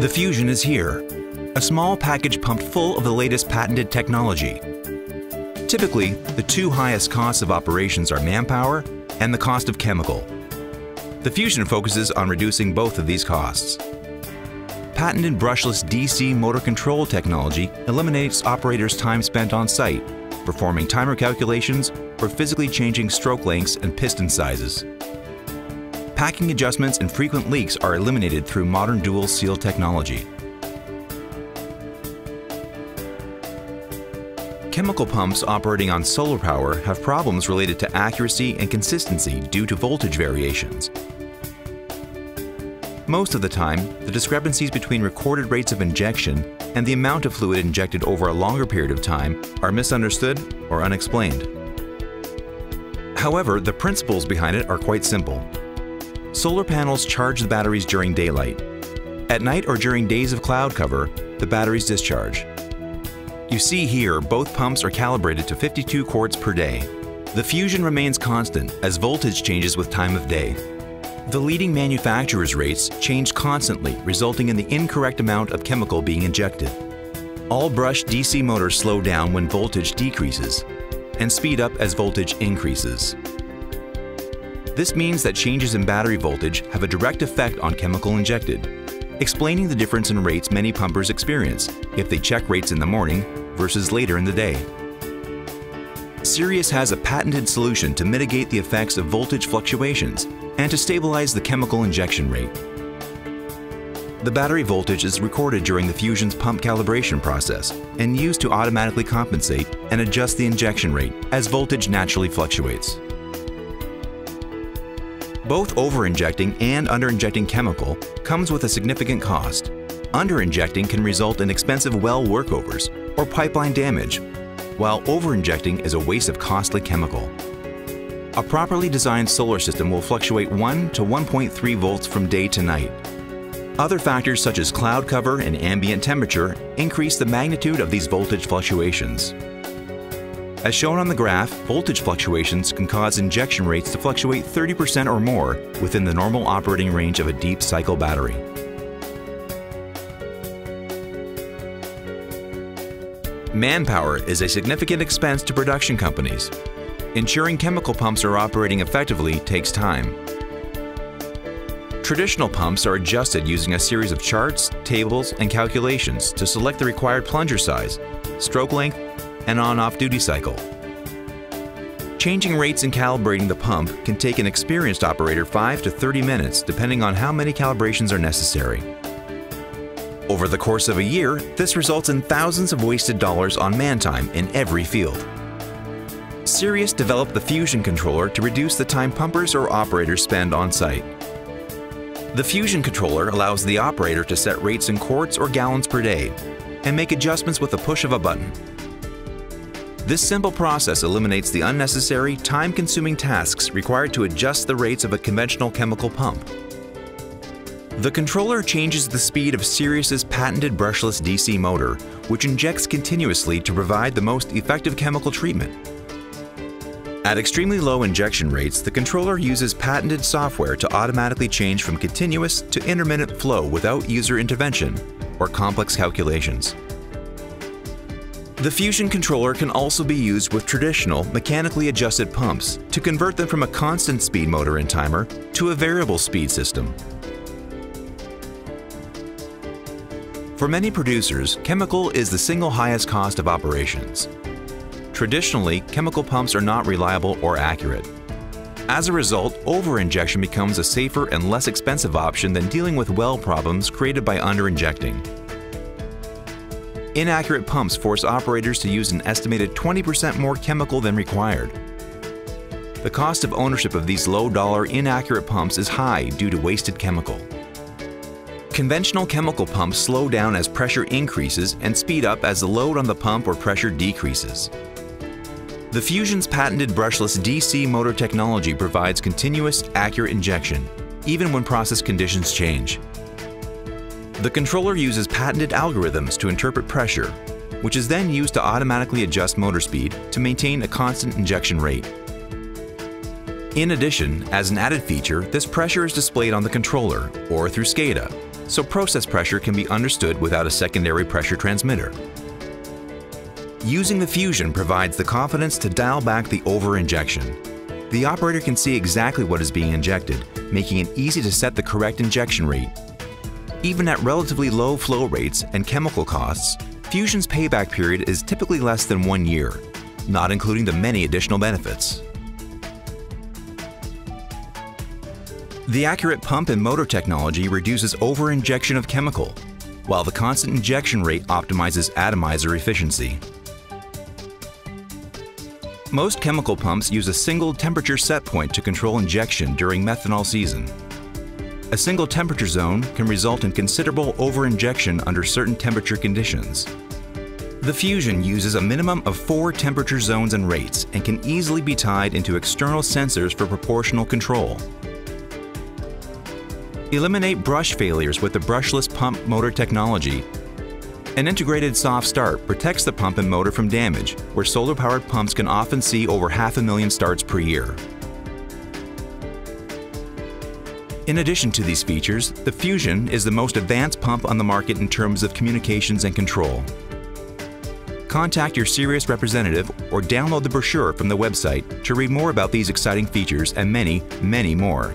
The Fusion is here, a small package pumped full of the latest patented technology. Typically, the two highest costs of operations are manpower and the cost of chemical. The Fusion focuses on reducing both of these costs. Patented brushless DC motor control technology eliminates operators' time spent on site, performing timer calculations or physically changing stroke lengths and piston sizes. Packing adjustments and frequent leaks are eliminated through modern dual seal technology. Chemical pumps operating on solar power have problems related to accuracy and consistency due to voltage variations. Most of the time, the discrepancies between recorded rates of injection and the amount of fluid injected over a longer period of time are misunderstood or unexplained. However, the principles behind it are quite simple. Solar panels charge the batteries during daylight. At night or during days of cloud cover, the batteries discharge. You see here, both pumps are calibrated to 52 quarts per day. The fusion remains constant as voltage changes with time of day. The leading manufacturer's rates change constantly, resulting in the incorrect amount of chemical being injected. All brush DC motors slow down when voltage decreases and speed up as voltage increases. This means that changes in battery voltage have a direct effect on chemical injected, explaining the difference in rates many pumpers experience if they check rates in the morning versus later in the day. Sirius has a patented solution to mitigate the effects of voltage fluctuations and to stabilize the chemical injection rate. The battery voltage is recorded during the Fusion's pump calibration process and used to automatically compensate and adjust the injection rate as voltage naturally fluctuates. Both over-injecting and under-injecting chemical comes with a significant cost. Under-injecting can result in expensive well workovers or pipeline damage, while over-injecting is a waste of costly chemical. A properly designed solar system will fluctuate 1 to 1.3 volts from day to night. Other factors such as cloud cover and ambient temperature increase the magnitude of these voltage fluctuations. As shown on the graph, voltage fluctuations can cause injection rates to fluctuate 30% or more within the normal operating range of a deep cycle battery. Manpower is a significant expense to production companies. Ensuring chemical pumps are operating effectively takes time. Traditional pumps are adjusted using a series of charts, tables, and calculations to select the required plunger size, stroke length, and on-off duty cycle. Changing rates and calibrating the pump can take an experienced operator 5 to 30 minutes depending on how many calibrations are necessary. Over the course of a year, this results in thousands of wasted dollars on man time in every field. Sirius developed the Fusion controller to reduce the time pumpers or operators spend on site. The Fusion controller allows the operator to set rates in quarts or gallons per day and make adjustments with the push of a button. This simple process eliminates the unnecessary, time-consuming tasks required to adjust the rates of a conventional chemical pump. The controller changes the speed of Sirius's patented brushless DC motor, which injects continuously to provide the most effective chemical treatment. At extremely low injection rates, the controller uses patented software to automatically change from continuous to intermittent flow without user intervention or complex calculations. The Fusion controller can also be used with traditional mechanically adjusted pumps to convert them from a constant speed motor and timer to a variable speed system. For many producers, chemical is the single highest cost of operations. Traditionally, chemical pumps are not reliable or accurate. As a result, over-injection becomes a safer and less expensive option than dealing with well problems created by under-injecting. Inaccurate pumps force operators to use an estimated 20% more chemical than required. The cost of ownership of these low-dollar inaccurate pumps is high due to wasted chemical. Conventional chemical pumps slow down as pressure increases and speed up as the load on the pump or pressure decreases. The Fusion's patented brushless DC motor technology provides continuous, accurate injection, even when process conditions change. The controller uses patented algorithms to interpret pressure, which is then used to automatically adjust motor speed to maintain a constant injection rate. In addition, as an added feature, this pressure is displayed on the controller or through SCADA, so process pressure can be understood without a secondary pressure transmitter. Using the Fusion provides the confidence to dial back the over-injection. The operator can see exactly what is being injected, making it easy to set the correct injection rate. Even at relatively low flow rates and chemical costs, Fusion's payback period is typically less than one year, not including the many additional benefits. The accurate pump and motor technology reduces over-injection of chemical, while the constant injection rate optimizes atomizer efficiency. Most chemical pumps use a single temperature set point to control injection during methanol season. A single temperature zone can result in considerable over-injection under certain temperature conditions. The Fusion uses a minimum of four temperature zones and rates and can easily be tied into external sensors for proportional control. Eliminate brush failures with the brushless pump motor technology an integrated soft start protects the pump and motor from damage, where solar-powered pumps can often see over half a million starts per year. In addition to these features, the Fusion is the most advanced pump on the market in terms of communications and control. Contact your Sirius representative or download the brochure from the website to read more about these exciting features and many, many more.